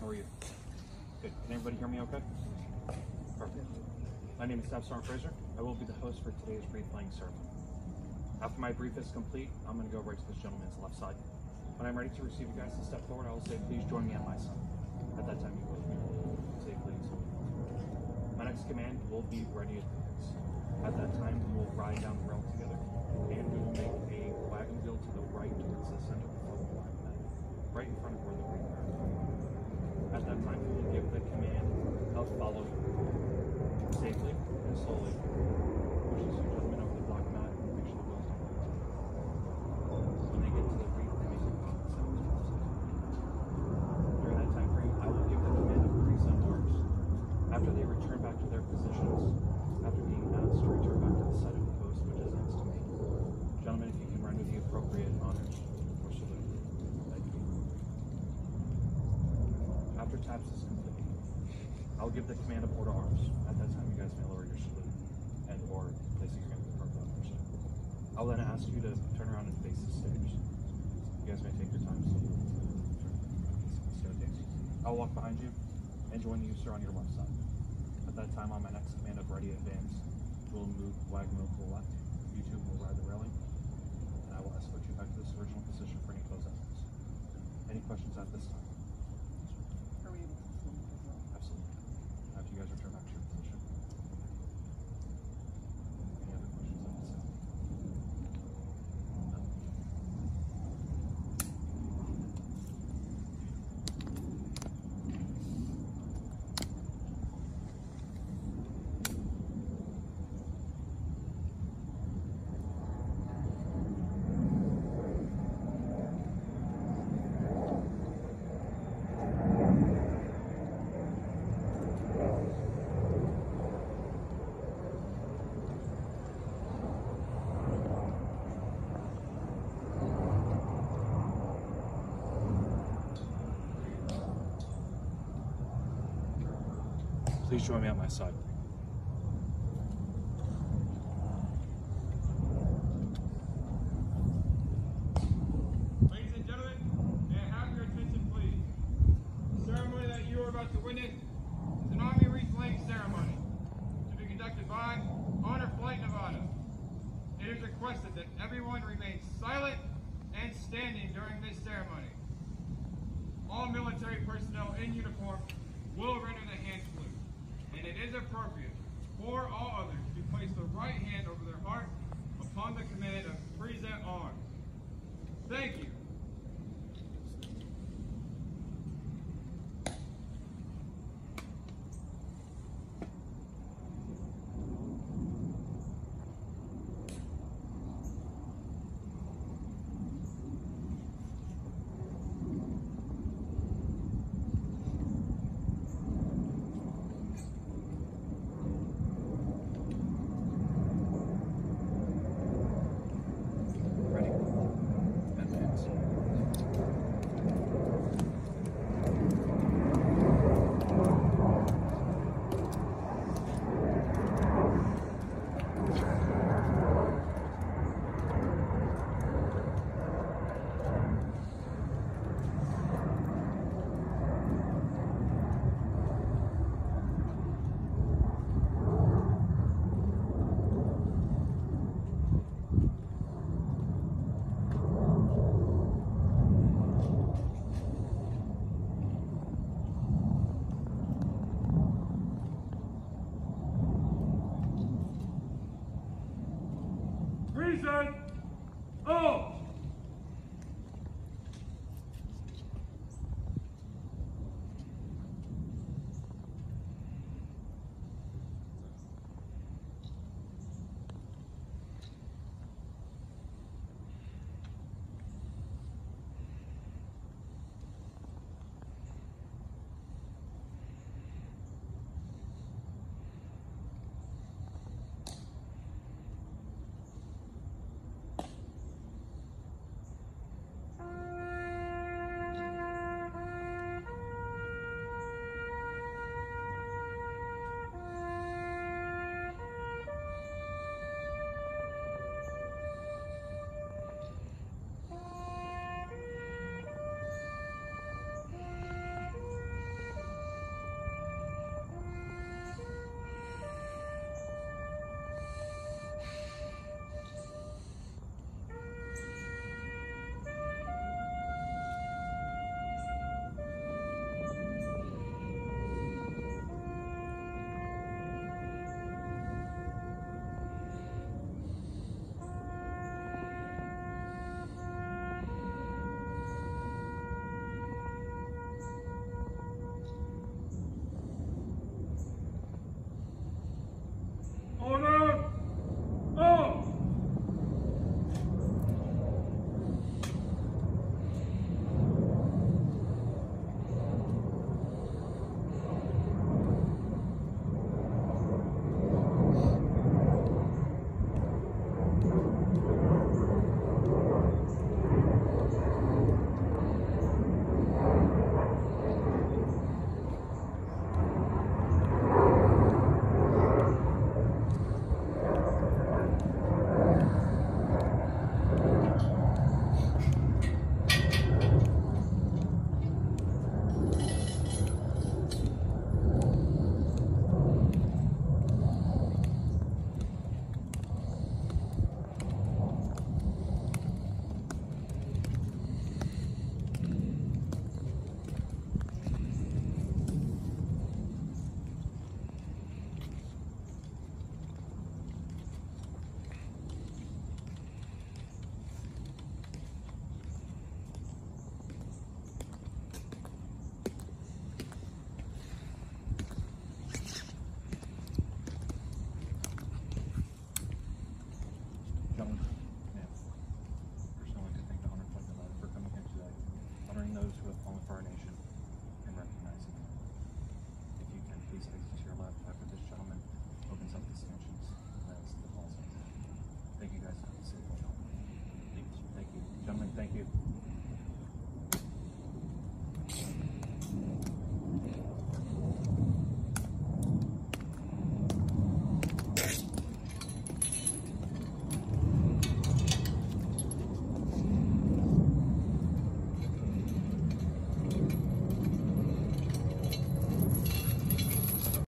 How are you? Good. Can everybody hear me okay? Perfect. My name is Staff Sergeant Fraser. I will be the host for today's wreath laying ceremony. After my brief is complete, I'm going to go right to this gentleman's left side. When I'm ready to receive you guys to step forward, I will say, please join me at my side. At that time, you will say, please. My next command will be ready advance. At that time, we will ride down the rail together, and we will make a wagon wheel to the right towards the center of the wagon, right in front of where the wreath are. At that time, we will give the command of follow safely and slowly. Push this gentleman over the block mat and make sure the wheels don't rotate. When they get to the wreath, they make pop. During that time frame, I will give the command of present arms. After they return back to their positions, after being asked to return back to the side of the post, which is next to me. Gentlemen, if you can render the appropriate honors. After taps is complete, I'll give the command of order arms. At that time, you guys may lower your salute and or place your hand in the appropriate position. I'll then ask you to turn around and face the stage. You guys may take your time. I'll walk behind you and join you, sir, on your left side. At that time, on my next command of ready advance, we'll move wheel to the left. You two will ride the railing, and I will escort you back to this original position for any close efforts. Any questions at this time? Are we able to film it as well? Absolutely. After you guys return back to your position. Any other questions at this time? No? Please join me at my side. Ladies and gentlemen, may I have your attention, please? The ceremony that you are about to witness is an Army ceremony to be conducted by Honor Flight Nevada. It is requested that everyone remain silent and standing during this ceremony. All military personnel in uniform will render the hand salute, and it is appropriate for all others to place the right hand over their heart upon the command of present arms. Thank you. Ready? Advance. Reason!